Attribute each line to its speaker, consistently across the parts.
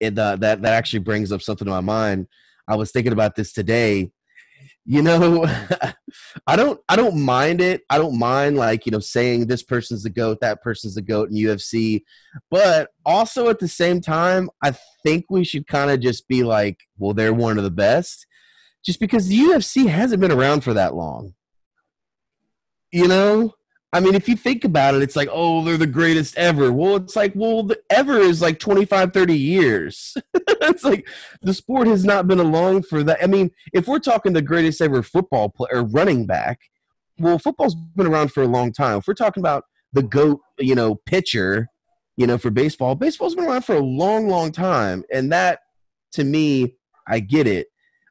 Speaker 1: it, uh, that that actually brings up something to my mind. I was thinking about this today. You know, I don't I don't mind it. I don't mind like, you know, saying this person's the goat, that person's the goat in UFC. But also at the same time, I think we should kind of just be like, well, they're one of the best. Just because the UFC hasn't been around for that long. You know? I mean, if you think about it, it's like, oh, they're the greatest ever. Well, it's like, well, the ever is like 25, 30 years. it's like the sport has not been along for that. I mean, if we're talking the greatest ever football player, running back, well, football's been around for a long time. If we're talking about the GOAT, you know, pitcher, you know, for baseball, baseball's been around for a long, long time. And that, to me, I get it.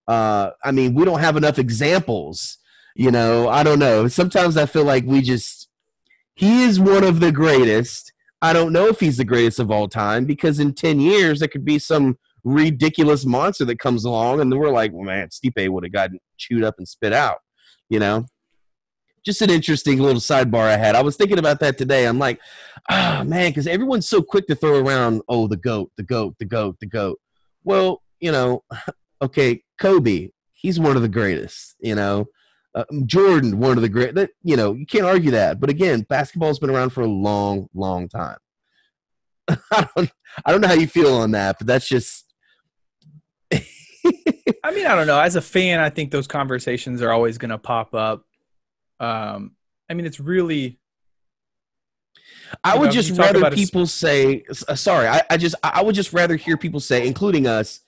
Speaker 1: Uh, I mean, we don't have enough examples. You know, I don't know. Sometimes I feel like we just he is one of the greatest. I don't know if he's the greatest of all time because in 10 years, there could be some ridiculous monster that comes along, and then we're like, well, man, Stipe would have gotten chewed up and spit out, you know? Just an interesting little sidebar I had. I was thinking about that today. I'm like, ah, oh, man, because everyone's so quick to throw around, oh, the GOAT, the GOAT, the GOAT, the GOAT. Well, you know, okay, Kobe, he's one of the greatest, you know? Uh, Jordan, one of the great, that, you know, you can't argue that. But again, basketball's been around for a long, long time. I don't, I don't know how you feel on that, but that's just.
Speaker 2: I mean, I don't know. As a fan, I think those conversations are always going to pop up. Um, I mean, it's really.
Speaker 1: I would know, just rather people a... say, uh, sorry, I, I just, I would just rather hear people say, including us,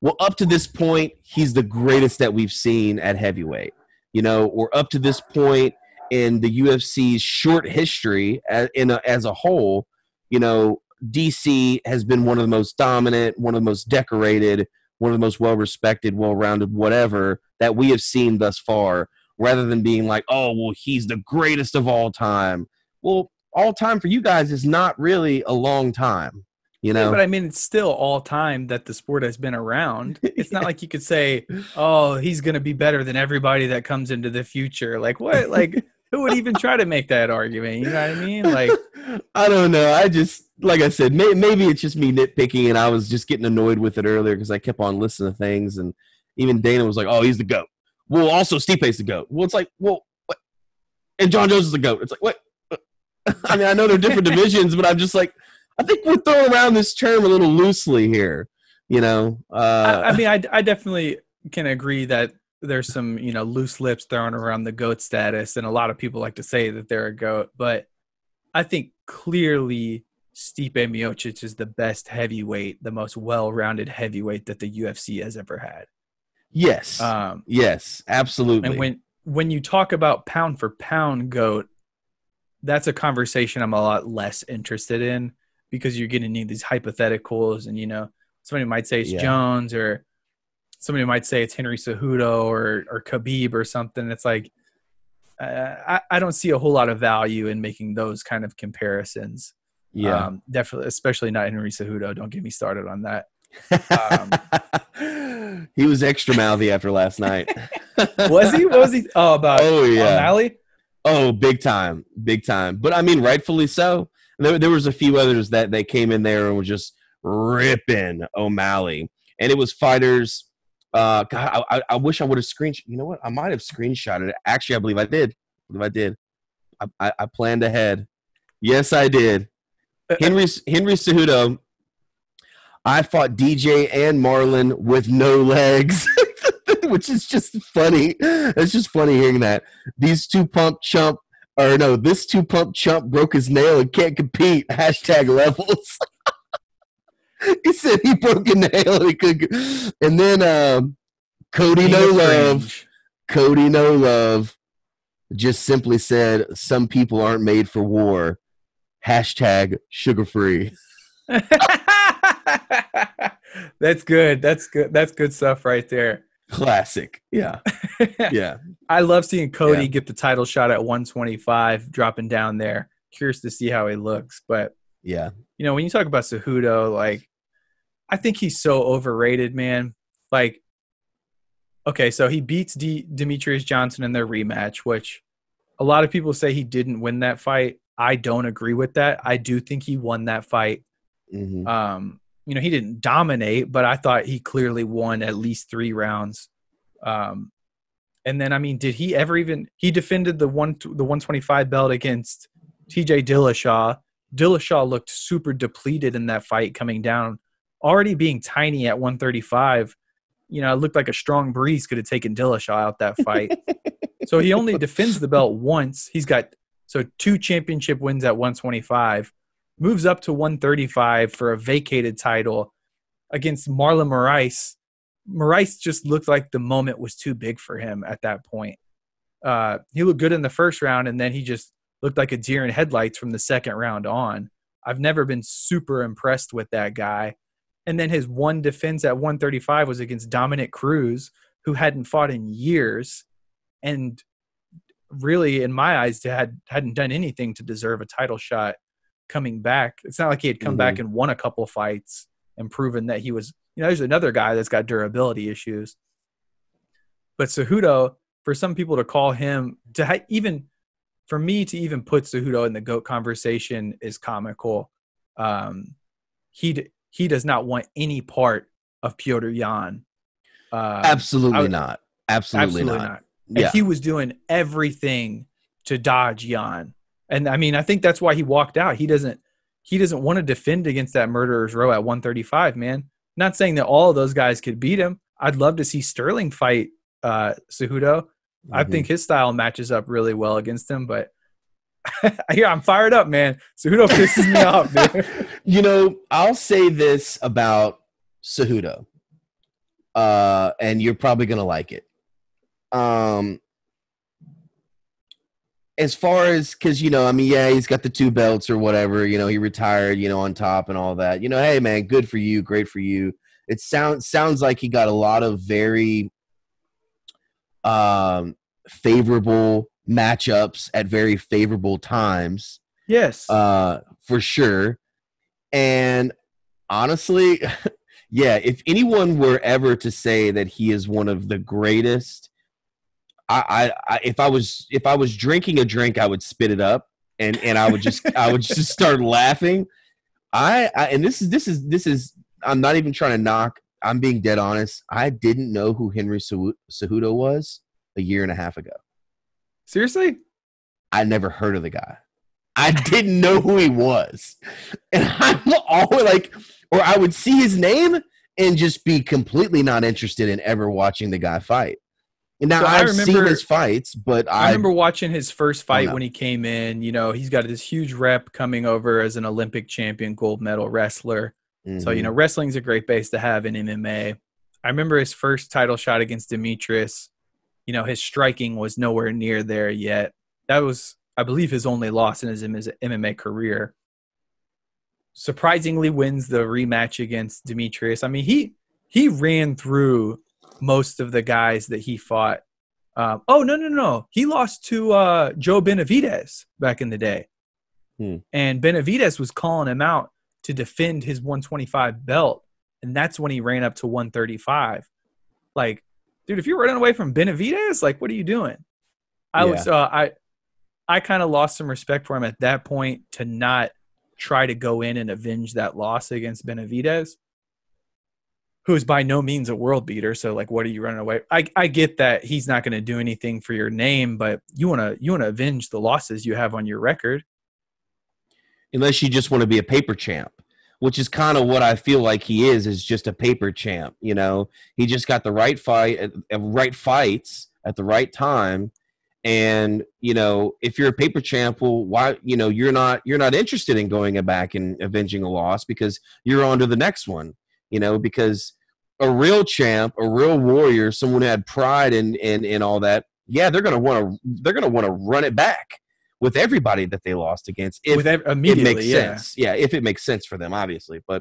Speaker 1: well, up to this point, he's the greatest that we've seen at heavyweight you know, or up to this point in the UFC's short history as, in a, as a whole, you know, DC has been one of the most dominant, one of the most decorated, one of the most well respected, well rounded, whatever that we have seen thus far, rather than being like, oh, well, he's the greatest of all time. Well, all time for you guys is not really a long time. You know, yeah,
Speaker 2: but I mean, it's still all time that the sport has been around. It's not like you could say, "Oh, he's going to be better than everybody that comes into the future." Like what? Like who would even try to make that argument? You know what I mean? Like,
Speaker 1: I don't know. I just, like I said, may, maybe it's just me nitpicking, and I was just getting annoyed with it earlier because I kept on listening to things, and even Dana was like, "Oh, he's the goat." Well, also Stipe's the goat. Well, it's like, well, what? and Jon Jones is the goat. It's like, what? I mean, I know they're different divisions, but I'm just like, I think we're throwing around this term a little loosely here. You know,
Speaker 2: uh, I, I mean, I, I definitely can agree that there's some you know loose lips thrown around the goat status, and a lot of people like to say that they're a goat, but I think clearly Stipe Miocic is the best heavyweight, the most well-rounded heavyweight that the UFC has ever had.
Speaker 1: Yes. Um, yes, absolutely.
Speaker 2: And when when you talk about pound for pound goat, that's a conversation I'm a lot less interested in because you're getting these hypotheticals and you know somebody might say it's yeah. Jones or somebody might say it's Henry Cejudo or or Khabib or something. It's like uh, I, I don't see a whole lot of value in making those kind of comparisons.
Speaker 1: Yeah, um,
Speaker 2: definitely, especially not Henry Cejudo. Don't get me started on that.
Speaker 1: Um, he was extra mouthy after last night.
Speaker 2: was he? What was he? Oh, about oh yeah, O'Malley.
Speaker 1: Oh, big time, big time. But I mean, rightfully so. There, there was a few others that they came in there and were just ripping O'Malley, and it was fighters. Uh, God, I, I wish I would have screenshot. You know what? I might have screenshotted it. Actually, I believe I did. I believe I did. I, I, I planned ahead. Yes, I did. Henry Henry Cejudo. I fought DJ and Marlon with no legs, which is just funny. It's just funny hearing that these two pump chump or no, this two pump chump broke his nail and can't compete. Hashtag levels. he said he broke a nail and he could. And then um, Cody No Love, Cody No Love, just simply said, "Some people aren't made for war." Hashtag sugar free.
Speaker 2: That's good. That's good. That's good stuff right there.
Speaker 1: Classic. Yeah. Yeah.
Speaker 2: I love seeing Cody yeah. get the title shot at 125, dropping down there. Curious to see how he looks. But
Speaker 1: yeah.
Speaker 2: You know, when you talk about Cejudo, like I think he's so overrated, man. Like, okay, so he beats D- Demetrious Johnson in their rematch, which a lot of people say he didn't win that fight. I don't agree with that. I do think he won that fight. Mm-hmm. Um, you know, he didn't dominate, but I thought he clearly won at least three rounds. Um, and then, I mean, did he ever even? He defended the one the 125 belt against T.J. Dillashaw. Dillashaw looked super depleted in that fight coming down, already being tiny at 135. You know, it looked like a strong breeze could have taken Dillashaw out that fight. so he only defends the belt once. He's got so two championship wins at 125, moves up to 135 for a vacated title against Marlon Moraes, Moraes just looked like the moment was too big for him at that point. Uh, he looked good in the first round, and then he just looked like a deer in headlights from the second round on. I've never been super impressed with that guy. And then his one defense at 135 was against Dominick Cruz, who hadn't fought in years, and really, in my eyes, had hadn't done anything to deserve a title shot coming back. It's not like he had come mm-hmm. back and won a couple fights and proven that he was you know, there's another guy that's got durability issues. But Cejudo, for some people to call him to ha- even for me to even put Cejudo in the goat conversation is comical. Um, he d- he does not want any part of Petr Yan.
Speaker 1: Uh, absolutely would, not. Absolutely, absolutely not. not.
Speaker 2: Yeah. He was doing everything to dodge Yan. And I mean, I think that's why he walked out. He doesn't he doesn't want to defend against that murderer's row at 135, man. Not saying that all of those guys could beat him. I'd love to see Sterling fight uh, Cejudo. Mm-hmm. I think his style matches up really well against him, but yeah, I'm fired up, man. Cejudo pisses me off, dude.
Speaker 1: You know, I'll say this about Cejudo, uh, and you're probably gonna like it. Um, as far as because you know, I mean, yeah, he's got the two belts or whatever. You know, he retired, you know, on top and all that. You know, hey man, good for you, great for you. It sounds sounds like he got a lot of very um, favorable matchups at very favorable times.
Speaker 2: Yes,
Speaker 1: uh, for sure. And honestly, yeah, if anyone were ever to say that he is one of the greatest I, I, if I was if I was drinking a drink, I would spit it up and and I would just I would just start laughing. I, I and this is this is this is I'm not even trying to knock. I'm being dead honest. I didn't know who Henry Cejudo was a year and a half ago.
Speaker 2: Seriously?
Speaker 1: I never heard of the guy. I didn't know who he was. And I'm always like, or I would see his name and just be completely not interested in ever watching the guy fight. And now so I've remember, seen his fights, but I,
Speaker 2: I, remember watching his first fight when he came in. You know, he's got this huge rep coming over as an Olympic champion, gold medal wrestler. Mm-hmm. So you know, mm-hmm. wrestling's a great base to have in MMA. I remember his first title shot against Demetrious. You know, his striking was nowhere near there yet. That was, I believe, his only loss in his MMA career. Surprisingly, wins the rematch against Demetrious. I mean, he he ran through most of the guys that he fought. Um, oh no no no! He lost to uh, Joe Benavidez back in the day, hmm. and Benavidez was calling him out to defend his 125 belt, and that's when he ran up to 135. Like, dude, if you're running away from Benavidez, like, what are you doing? I yeah. was uh, I I kind of lost some respect for him at that point to not try to go in and avenge that loss against Benavidez who is by no means a world beater. So like, what are you running away? I, I get that he's not going to do anything for your name, but you want to, you want to avenge the losses you have on your record.
Speaker 1: Unless you just want to be a paper champ, which is kind of what I feel like he is, is just a paper champ. You know, he just got the right fight, uh, uh, right fights at the right time. And, you know, if you're a paper champ, well, why, you know, you're not, you're not interested in going back and avenging a loss because you're on to the next one you know, because a real champ, a real warrior, someone who had pride and and and all that, yeah, they're gonna want to they're gonna want to run it back with everybody that they lost against if ev- it makes yeah. sense. Yeah, if it makes sense for them, obviously. But